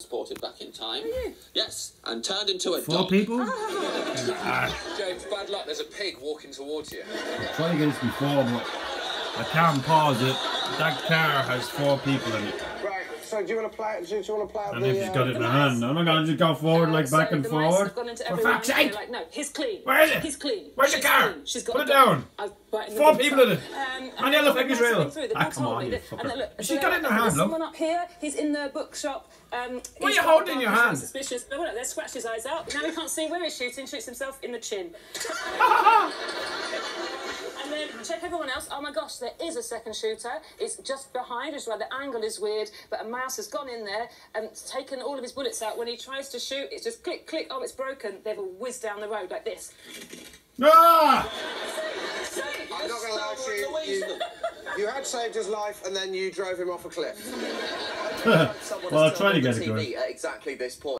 transported back in time. Yes, and turned into a Four dog. people? Ah. Ah. James, bad luck. There's a pig walking towards you. Try to get this before, but I can't pause it. That car has four people in it. Right, so do you want to play it? Do you want to play it? And if he's got uh, it in the hand, I'm not gonna just go forward like back and forward. For fuck's sake! Like, no, he's clean. Where is it? He's clean. Where's the She's car? clean. She's got Put it dog. down. I've- right Four people in it. Um, And and the then elephant is real. through. Ah, come on, you fucker. look, She's so got it in her hand, look. Someone up here, he's in the bookshop. Um, What are you holding in your hand? Suspicious. No, look, there's scratched his eyes out. Now we can't see where he's shooting. Shoots himself in the chin. And then check everyone else. Oh my gosh, there is a second shooter. It's just behind, which is why the angle is weird. But a mouse has gone in there and taken all of his bullets out. When he tries to shoot, it's just click, click. Oh, it's broken. They've all whizzed down the road like this. Ah! You had saved his life and then you drove him off a cliff. Well, I'll try to get on it the going. TV at exactly this point.